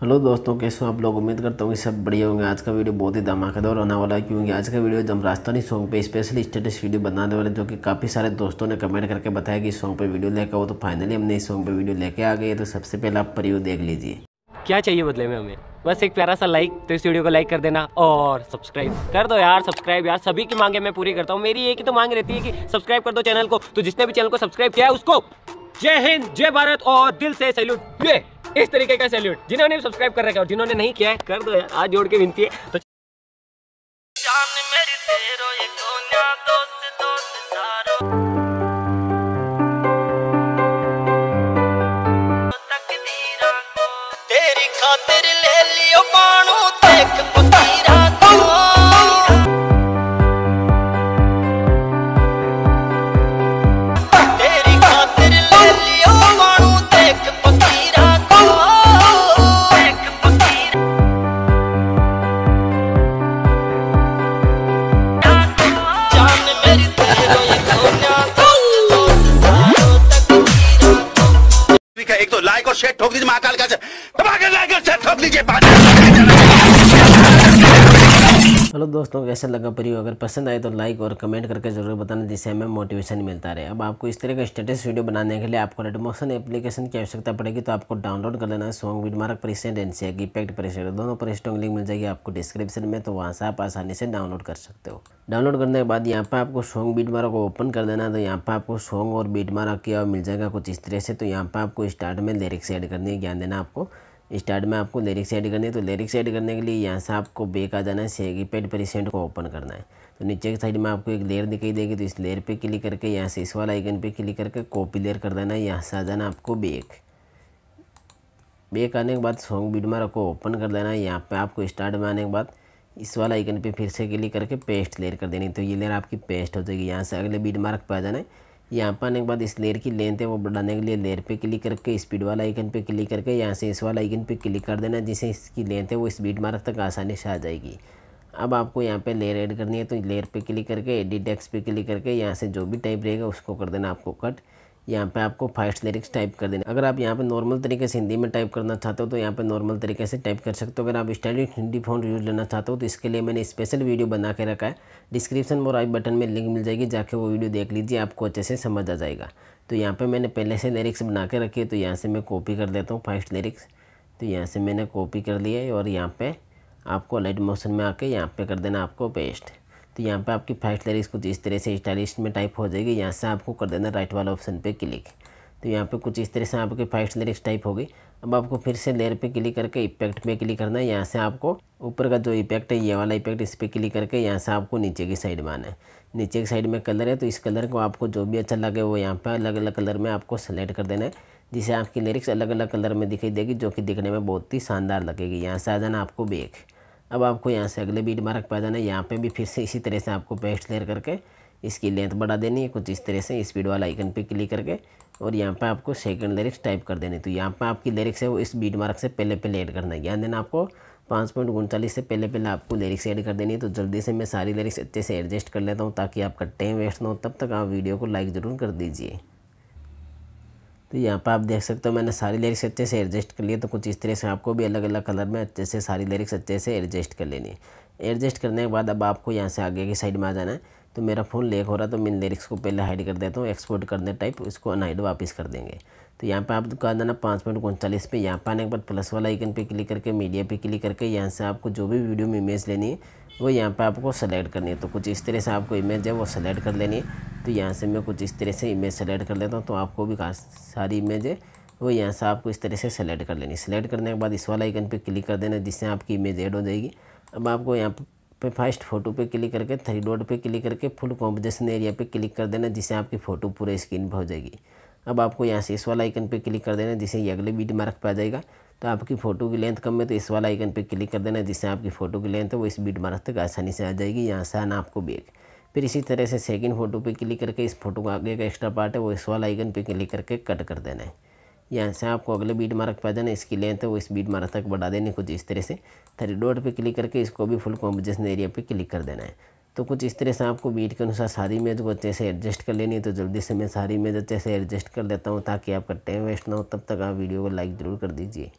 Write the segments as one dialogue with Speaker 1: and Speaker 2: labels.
Speaker 1: Hello दोस्तों, कैसे हो आप लोग? उम्मीद करता हूँ कि सब बढ़िया होंगे। आज का वीडियो बहुत ही धमाकेदार होने वाला है क्योंकि आज का वीडियो जब राजस्थानी सॉन्ग पे स्पेशली स्टेटस वीडियो बनाने वाले जो कि काफ़ी सारे दोस्तों ने कमेंट करके बताया कि इस सॉन्ग पे वीडियो लेकर आओ तो फाइनली हमने इस सॉन्ग पे वीडियो लेके आ गए। तो सबसे पहले आप परियो देख लीजिए।
Speaker 2: क्या चाहिए बदले में हमें? बस एक प्यारा सा लाइक तो इस वीडियो को लाइक कर देना और सब्सक्राइब कर दो यार सब्सक्राइब यार। सभी की मांगे मैं पूरी करता हूँ। मेरी एक ही तो मांग रहती है कि सब्सक्राइब कर दो चैनल को। तो जिसने भी चैनल को सब्सक्राइब किया है, उसको जय हिंद, जय भारत और दिल से सैल्यूट इस तरीके का सैल्यूट जिन्होंने सब्सक्राइब कर रखा है जिन्होंने नहीं किया है, कर दो यार। आज जोड़ के विनती है। तो
Speaker 1: कैसा लगा परियो, अगर पसंद आए तो लाइक और कमेंट करके ज़रूर बताना, जिससे हमें मोटिवेशन मिलता रहे। अब आपको इस तरह का स्टेटस वीडियो बनाने के लिए आपको रेडमोशन एप्लीकेशन की आवश्यकता पड़ेगी तो आपको डाउनलोड कर लेना song with mark present and से इफ़ेक्ट प्रेसेंट दोनों प्रेस्टों की लिंक मिल जाएगी आपको डिस्क्रिप्शन में तो वहाँ से आप आसानी से डाउनलोड कर सकते हो। डाउनलोड करने के बाद यहाँ पर आपको सॉन्ग बीट मारा को ओपन कर देना है तो यहाँ पर आपको सॉन्ग और बीट मारा किया मिल जाएगा कुछ इस तरह से तो यहाँ पर आपको स्टार्ट में लिरिक्स ऐड करनी है ज्ञान देना आपको स्टार्ट में आपको लिरिक्स ऐड करनी है तो लिरिक्स ऐड करने के लिए यहाँ से आपको बेक आ जाना है सेगी पेड पेरिसेंट को ओपन करना है। तो नीचे की साइड में आपको एक लेयर दिखाई देगी तो इस लेयर पे क्लिक करके यहाँ से इस वाला आइकन पे क्लिक करके कॉपी लेयर कर देना है, यहाँ से आ जाना आपको बेक बेक आने के बाद सॉन्ग बीडमारा को ओपन कर देना है, यहाँ पर आपको स्टार्ट में आने के बाद इस वाला आइकन पे फिर से क्लिक करके पेस्ट लेयर कर देनी तो ये लेयर आपकी पेस्ट हो जाएगी, यहाँ से अगले बीड मार्क पे आ जाना है। यहाँ पर आने के बाद इस लेयर की लेंथ है, वो बढ़ाने के लिए लेयर पे क्लिक करके, स्पीड वाला आइकन पे क्लिक करके, यहाँ से इस वाला आइकन पे क्लिक कर देना, जिससे इसकी लेंथ है, वो स्पीड मार्क तक आसानी से आ जाएगी। अब आपको यहाँ पे लेयर ऐड करनी है तो लेयर पे क्लिक करके, एडिट टेक्स्ट पे क्लिक करके, यहाँ से जो भी टाइप रहेगा, उसको कर देना आपको कट। यहाँ पे आपको फास्ट लिरिक्स टाइप कर देना। अगर आप यहाँ पे नॉर्मल तरीके से हिंदी में टाइप करना चाहते हो तो यहाँ पे नॉर्मल तरीके से टाइप कर सकते हो। अगर आप स्टाइलिश हिंदी फॉन्ट यूज़ लेना चाहते हो तो इसके लिए मैंने स्पेशल वीडियो बना के रखा है। डिस्क्रिप्शन और आई बटन में लिंक मिल जाएगी, जाके वो वीडियो देख लीजिए, आपको अच्छे से समझ आ जाएगा। तो यहाँ पर मैंने पहले से लिरिक्स बना के रखी है तो यहाँ से मैं कॉपी कर देता हूँ फास्ट लिरिक्स। तो यहाँ से मैंने कॉपी कर लिया है और यहाँ पर आपको लाइट मोशन में आके यहाँ पे कर देना आपको पेस्ट। तो यहाँ पे आपकी फाइट लिरिक्स कुछ इस तरह से स्टाइलिश में टाइप हो जाएगी। यहाँ से आपको कर देना राइट वाला ऑप्शन पे क्लिक तो यहाँ पे कुछ इस तरह से आपकी फाइट लिरिक्स टाइप होगी। अब आपको फिर से लेयर पे क्लिक करके इफ़ेक्ट पे क्लिक करना है। यहाँ से आपको ऊपर का जो इफ़ेक्ट है, ये वाला इफ़ेक्ट इस पर क्लिक करके यहाँ से आपको नीचे की साइड में आना है। नीचे की साइड में कलर है तो इस कलर को आपको जो भी अच्छा लगे वो यहाँ पर अलग अलग कलर में आपको सेलेक्ट कर देना है। जिससे आपकी लिरिक्स अलग अलग कलर में दिखाई देगी, जो कि दिखने में बहुत ही शानदार लगेगी। यहाँ से आ जाना आपको बेक अब आपको यहाँ से अगले बीट मार्क पा जाना है। यहाँ पे भी फिर से इसी तरह से आपको पेस्ट लेयर करके इसकी लेंथ बढ़ा देनी है। कुछ इस तरह से स्पीड वाला आइकन पे क्लिक करके और यहाँ पे आपको सेकंड लिरिक्स टाइप कर देनी तो यहाँ पे आपकी लिरिक्स है, वो इस बीट मार्क से पहले पहले ऐड करना है। ध्यान देना आपको, पाँच पॉइंट उनचालीस से पहले पहले आपको लिरिक्स ऐड कर देनी है। तो जल्दी से मैं सारी लिरिक्स अच्छे से एडजस्ट कर लेता हूँ ताकि आपका टाइम वेस्ट ना हो। तब तक आप वीडियो को लाइक ज़रूर कर दीजिए। तो यहाँ पर आप देख सकते हो मैंने सारी लिरिक्स अच्छे से एडजस्ट कर लिए तो कुछ इस तरह से आपको भी अलग अलग कलर में अच्छे से सारी लिरिक्स अच्छे से एडजस्ट कर लेनी है। एडजस्ट करने के बाद अब आपको यहाँ से आगे की साइड में आ जाना है। तो मेरा फ़ोन लेक हो रहा तो मैं लिरिक्स को पहले हाइड कर देता हूँ एक्सपोर्ट करने टाइप उसको अनहाइड वापस कर देंगे। तो यहाँ पे आपको आ जाना पाँच मिनट उनचालीस पे, यहाँ पर आने के बाद प्लस वाला आइकन पे क्लिक करके मीडिया पे क्लिक करके, यहाँ से आपको जो भी वीडियो में इमेज लेनी है, वो यहाँ पे आपको सेलेक्ट करनी है। तो कुछ इस तरह से आपको इमेज है, वो सेलेक्ट कर लेनी है। तो यहाँ से मैं कुछ इस तरह से इमेज सेलेक्ट कर लेता हूँ तो आपको भी सारी इमेज है, वो यहाँ से आपको इस तरह से सेलेक्ट कर लेनी सेलेक्ट करने के बाद इस वाला आइकन पर क्लिक कर देना, जिससे आपकी इमेज ऐड हो जाएगी। अब आपको यहाँ पे फ़र्स्ट फ़ोटो पे क्लिक करके थ्री डॉट पे क्लिक करके फुल कॉम्पोजिशन एरिया पे क्लिक कर देना, जिससे आपकी फ़ोटो पूरे स्क्रीन पर हो जाएगी। अब आपको यहाँ से इस वाला आइकन पे क्लिक कर देना जिससे ये अगले बीट मार्क पे आ जाएगा। तो आपकी फ़ोटो की लेंथ कम है तो इस वाला आइकन पे क्लिक कर देना है, जिससे आपकी फ़ोटो की लेंथ है, वो इस बीट मार्क तक आसानी से आ जाएगी। यहाँ से आना आपको बेग फिर इसी तरह से सेकंड फ़ोटो पे क्लिक करके इस फ़ोटो का आगे का एक्स्ट्रा पार्ट है, वो इस वाला आइकन पे क्लिक करके कट कर देना है। यहाँ से आपको अगले बीट मार्क पे आ जाना इसकी लेंथ है, वो इस बीट मार्क तक बढ़ा देनी कुछ इस तरह से। थ्री डॉट पे क्लिक करके इसको भी फुल कॉम्पोजिशन एरिया पे क्लिक कर देना है। तो कुछ इस तरह से आपको बीट के अनुसार सारी इमेज को अच्छे से एडजस्ट कर लेनी है तो जल्दी से मैं सारी इमेज अच्छे से एडजस्ट कर लेता हूँ ताकि आपका टाइम वेस्ट ना हो, तब तक आप वीडियो को लाइक ज़रूर कर दीजिए।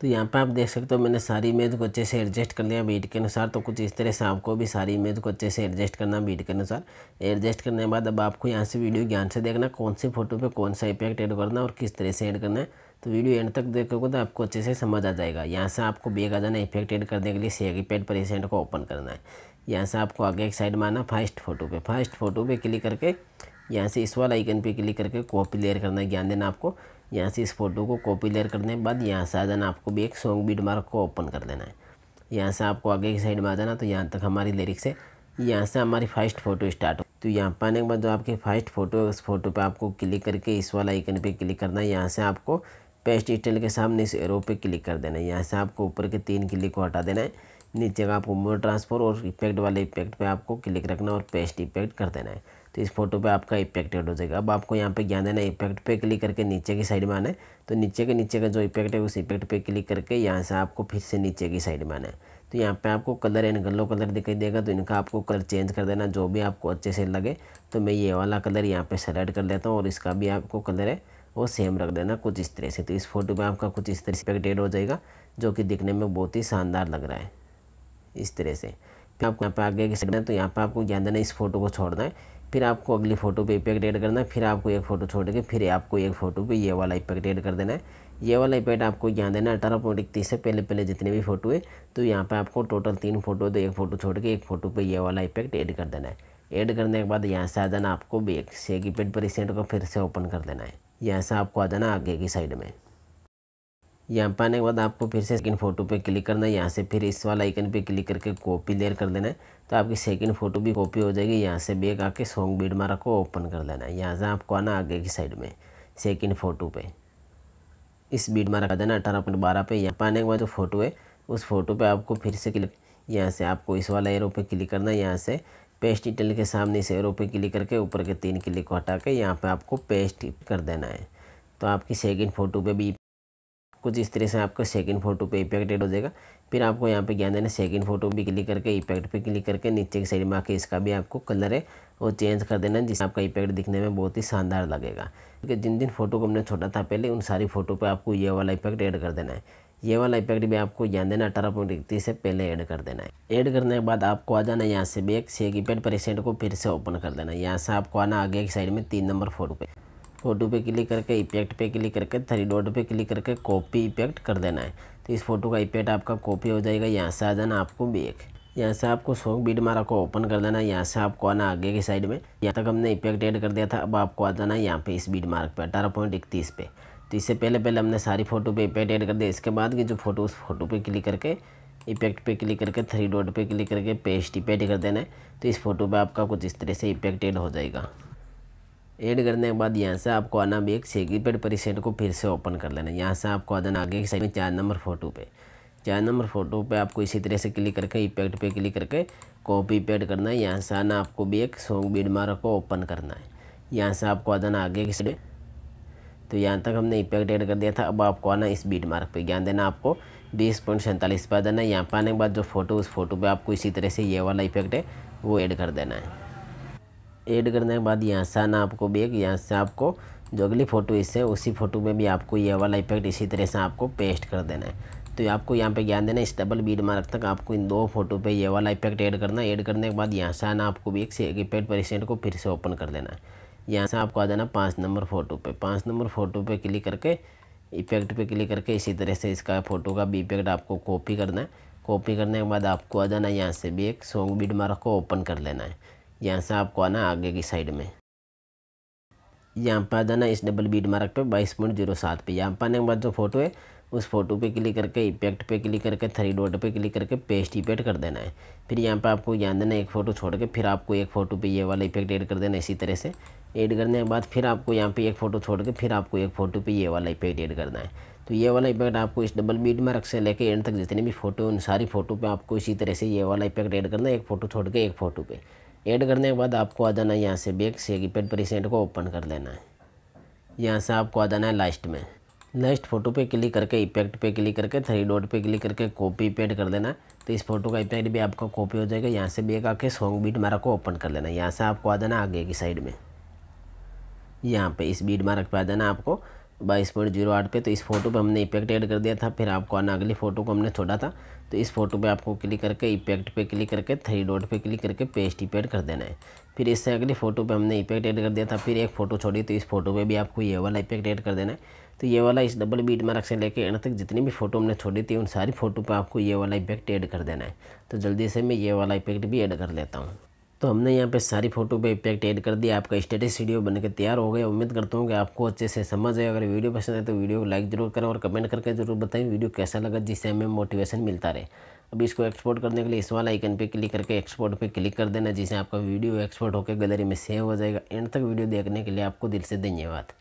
Speaker 1: तो यहाँ पर आप देख सकते हो मैंने सारी इमेज को अच्छे से एडजस्ट कर लिया बीट के अनुसार तो कुछ इस तरह से आपको भी सारी इमेज को अच्छे से एडजस्ट करना बीट के अनुसार। एडजस्ट करने के बाद अब आपको यहाँ से वीडियो ज्ञान से देखना कौन सी फ़ोटो पे कौन सा इफ़ेक्ट ऐड करना और किस तरह से ऐड करना है। तो वीडियो एंड तक देखोगे तो आपको अच्छे से समझ आ जाएगा। यहाँ से आपको बेग जाना इफ़ेक्ट ऐड करने के लिए सेग इफ़ेक्ट प्रेसेंट को ओपन करना है। यहाँ से आपको आगे एक साइड में आना फ़र्स्ट फ़ोटो पे। फ़र्स्ट फ़ोटो पे क्लिक करके, यहाँ से इस वाला आइकन पे क्लिक करके कॉपी लेयर करना है ज्ञान देना आपको। यहाँ से इस फ़ोटो को कॉपी लेयर करने के बाद यहाँ से आ जाना, आपको भी एक सॉन्ग बीट मार्क को ओपन कर देना है। यहाँ से आपको आगे की साइड में आ जाना तो यहाँ तक हमारी लिरिक्स है। यहाँ से हमारी फ़र्स्ट फ़ोटो स्टार्ट हो। तो यहाँ पर आने के बाद जो आपकी फ़र्स्ट फ़ोटो है उस फ़ोटो पर आपको क्लिक करके इस वाला आइकन पर क्लिक करना है। यहाँ से आपको पेस्ट स्टाइल के सामने इस एरो पे क्लिक कर देना है। यहाँ से आपको ऊपर के तीन क्लिक को हटा देना है। नीचे का आपको मोर ट्रांसफ़र और इफ़ेक्ट वाले इफ़ेक्ट पे आपको क्लिक रखना और पेस्ट इफ़ेक्ट कर देना है। तो इस फ़ोटो पे आपका इफ़ेक्ट ऐड हो जाएगा। अब आपको यहाँ पे ज्ञान देना है इफ़ेक्ट पे क्लिक करके नीचे की साइड में आना है। तो नीचे के नीचे का जो इफ़ेक्ट है, उस इफ़ेक्ट पे क्लिक करके यहाँ से आपको फिर से नीचे की साइड में आना है। तो यहाँ पे आपको कलर एंड गलो कलर दिखाई देगा। तो इनका आपको कलर चेंज कर देना, जो भी आपको अच्छे से लगे। तो मैं ये वाला कलर यहाँ पर सेलेक्ट कर लेता हूँ और इसका भी आपको कलर है, वो सेम रख देना कुछ इस तरह से। तो इस फ़ोटो में आपका कुछ इस तरह से इफ़ेक्ट ऐड हो जाएगा, जो कि दिखने में बहुत ही शानदार लग रहा है। इस तरह से। फिर आपको यहाँ पर आगे की साइड तो यहाँ पर आपको ध्यान देना इस फ़ोटो को छोड़ना है। फिर आपको अगली फ़ोटो पे इफ़ेक्ट ऐड करना है, फिर आपको एक फ़ोटो छोड़ के फिर आपको एक फ़ोटो पे ये वाला इफ़ेक्ट ऐड कर देना है। ये वाला इफ़ेक्ट आपको ध्यान देना है, अठारह पॉइंट इकतीस से पहले पहले जितने भी फ़ोटो है तो यहाँ पे आपको टोटल तीन फ़ोटो तो एक फ़ोटो छोड़ के एक फ़ोटो पे ये वाला इफ़ेक्ट ऐड कर देना है। ऐड करने के बाद यहाँ से आ जाना आपको बैक से इफ़ेक्ट पर रिसेंट को फिर से ओपन कर देना है। यहाँ से आपको आ जाना आगे की साइड में। यहाँ पर आने के बाद आपको फिर से सेकंड फ़ोटो पे क्लिक करना है। यहाँ से फिर इस वाला आइकन पे क्लिक करके कॉपी लेयर कर देना है। तो आपकी सेकंड फ़ोटो भी कॉपी हो जाएगी। यहाँ से बैक आके सॉन्ग बीड मारा को ओपन कर देना है। यहाँ से आपको आना आगे की साइड में सेकेंड फ़ोटो पे। इस बीड मारा कर देना अठारह पॉइंट बारह पे। यहाँ पर आने के बाद जो फ़ोटो है, उस फ़ोटो पर आपको फिर से क्लिक यहाँ से आपको इस वाला एरो पे क्लिक करना है। यहाँ से पेस्ट डिटेल के सामने इस एरो पे क्लिक करके ऊपर के तीन क्लिक को हटा के यहाँ पे आपको पेस्ट कर देना है। तो आपकी सेकंड फ़ोटो पे भी कुछ इस तरह से आपका सेकंड फ़ोटो पे इफ़ेक्ट एड हो जाएगा। फिर आपको यहाँ पे ज्ञान देना सेकंड फ़ोटो भी क्लिक करके इफ़ेक्ट पे क्लिक करके, नीचे की साइड में आके इसका भी आपको कलर है वो चेंज कर देना जिससे आपका इफ़ेक्ट दिखने में बहुत ही शानदार लगेगा। क्योंकि जिन जिन फ़ोटो को हमने छोटा था पहले, उन सारी फ़ोटो पर आपको ये वाला इफ़ेक्ट ऐड कर देना है। ये वाला इफ़ेक्ट भी आपको ध्यान देना अठारह पॉइंट इकतीस से पहले ऐड कर देना है। ऐड करने के बाद आपको आ जाना यहाँ से बैक से इफ़ेक्ट परसेंट को फिर से ओपन कर देना है। यहाँ से आपको आना आगे की साइड में तीन नंबर फ़ोटो पे। फ़ोटो पे क्लिक करके इफ़ेक्ट पे क्लिक करके थ्री डॉट पे क्लिक करके कॉपी इफ़ेक्ट कर देना है। तो इस फ़ोटो का इफ़ेक्ट आपका कॉपी हो जाएगा, यहाँ से आ जाना आपको बैक यहाँ से आपको सॉन्ग बीट मारा को ओपन कर देना है, यहाँ से आपको आना आगे की साइड में। यहाँ तक हमने इफ़ेक्ट ऐड कर दिया था, अब आपको आ जाना है यहाँ पे इस बीट मार्क पे, अठारह पॉइंट इकतीस पे। तो इससे पहले पहले हमने सारी फ़ोटो पे इफ़ेक्ट ऐड कर दिया, इसके बाद की जो फ़ोटो उस फ़ोटो पे क्लिक करके इफ़ेक्ट पे क्लिक करके थ्री डॉट पे क्लिक करके पेस्ट इफ़ेक्ट कर देना है। तो इस फ़ोटो पे आपका कुछ इस तरह से इफ़ेक्ट ऐड हो जाएगा। ऐड करने के बाद यहाँ से आपको आना भी एक सेकीपेड परिसेट को फिर से ओपन कर लेना यहाँ से आपको आ जाना आगे की साइड में चार नंबर फ़ोटो पे। चार नंबर फ़ोटो पे आपको इसी तरह से क्लिक करके इफ़ेक्ट पे क्लिक करके कॉपी पेड करना है। यहाँ से आना आपको भी एक सॉन्ग बीड मारा को ओपन करना है। यहाँ से आपको आ जाना आगे की साइड तो यहाँ तक हमने इफ़ेक्ट ऐड कर दिया था। अब आपको आना इस बीट मार्क पे। ज्ञान देना आपको बीस पॉइंट सैंतालीस पे है। यहाँ पर आने के बाद जो फ़ोटो उस फ़ोटो पे आपको इसी तरह से ये वाला इफ़ेक्ट है, वो ऐड कर देना है। ऐड करने के बाद यहाँ से आना आपको एक यहाँ से आपको जो अगली फ़ोटो इससे उसी फ़ोटो में भी आपको ये वाला इफ़ेक्ट इसी तरह से आपको पेस्ट कर देना है। तो आपको यहाँ पे ज्ञान देना इस डबल बीड मार्क तक आपको इन दो फ़ोटो पे ये वाला इफ़ेक्ट ऐड करना ऐड करने के बाद यहाँ से आना आपको भी एक से एक इफ़ेक्ट परसेंट को फिर से ओपन कर देना है। यहाँ से आपको आ जाना पाँच नंबर फ़ोटो पे। पाँच नंबर फ़ोटो पे क्लिक करके इफ़ेक्ट पे क्लिक करके इसी तरह से इसका फ़ोटो का भी इफ़ेक्ट आपको कॉपी करना है। कॉपी करने के बाद आपको आ जाना यहाँ से भी एक सॉन्ग बीड मार्क को ओपन कर लेना है। यहाँ से आपको आना आगे की साइड में। यहाँ पर आ जाना इस डबल बीड मार्क पे बाईस पॉइंट ज़ीरो सात पे। यहाँ पर आने के बाद जो फ़ोटो है, उस फ़ोटो पे क्लिक करके, इफ़ेक्ट पे क्लिक करके, थ्री डॉट पे क्लिक करके पेस्ट इफ़ेक्ट कर देना है। फिर यहाँ पर आपको यहाँ देना एक फ़ोटो छोड़ के फिर आपको एक फ़ोटो पे ये वाला इफ़ेक्ट ऐड कर देना इसी तरह से। ऐड करने के बाद फिर आपको यहाँ पे एक फ़ोटो छोड़ के फिर आपको एक फ़ोटो पे ये वाला इफ़ेक्ट ऐड करना है। तो ये वाला इफ़ेक्ट आपको इस डबल बीट मार्क से लेके एंड तक जितनी भी फ़ोटो उन सारी फ़ोटो पे आपको इसी तरह से ये वाला इफ़ेक्ट ऐड करना है, एक फ़ोटो छोड़ के एक फ़ोटो पे। ऐड करने के बाद आपको आ जाना है यहाँ से बैक से इफ़ेक्ट परसेंट को ओपन कर लेना है। यहाँ से आपको आ जाना है लास्ट में। लास्ट फ़ोटो पे क्लिक करके इफ़ेक्ट पे क्लिक करके थ्री डॉट पे क्लिक करके कॉपी पेड कर देना तो इस फ़ोटो का इफ़ेक्ट भी आपका कॉपी हो जाएगा। यहाँ से बैक आके सॉन्ग बीट मारा को ओपन कर लेना यहाँ से आपको आ जाना आगे की साइड में। यहाँ पे इस बीट मार्क पे आ जाना आपको बाईस पॉइंट ज़ीरो आठ पे। तो इस फ़ोटो पे हमने इफ़ेक्ट ऐड कर दिया था। फिर आपको आना अगली फ़ोटो को हमने छोड़ा था। तो इस फ़ोटो पे आपको क्लिक करके इफ़ेक्ट पे क्लिक करके थ्री डॉट पे क्लिक करके पेस्ट इफ़ेक्ट कर देना है। फिर इससे अगली फ़ोटो पे हमने इफ़ेक्ट ऐड कर दिया था, फिर एक फ़ोटो छोड़ी तो इस फ़ोटो पे भी आपको ये वाला इफ़ेक्ट ऐड कर देना है। तो ये वाला इस डबल बीट मार्क से लेके एंड तक जितनी भी फ़ोटो हमने छोड़ी थी, उन सारी फ़ोटो पर आपको ये वाला इफ़ेक्ट ऐड कर देना है। तो जल्दी से मैं ये वाला इफ़ेक्ट भी ऐड कर लेता हूँ। तो हमने यहाँ पे सारी फ़ोटो पे इफ़ेक्ट ऐड कर दिया। आपका स्टेटस वीडियो बनकर तैयार हो गया। उम्मीद करता हूँ कि आपको अच्छे से समझ आए। अगर वीडियो पसंद आए तो वीडियो को लाइक ज़रूर करें और कमेंट करके ज़रूर बताएँ वीडियो कैसा लगा जिससे हमें मोटिवेशन मिलता रहे। अब इसको एक्सपोर्ट करने के लिए इस वाला आइकन पे क्लिक करके एक्सपोर्ट पे क्लिक कर देना जिससे आपका वीडियो एक्सपोर्ट होकर गैलरी में सेव हो जाएगा। एंड तक वीडियो देखने के लिए आपको दिल से धन्यवाद।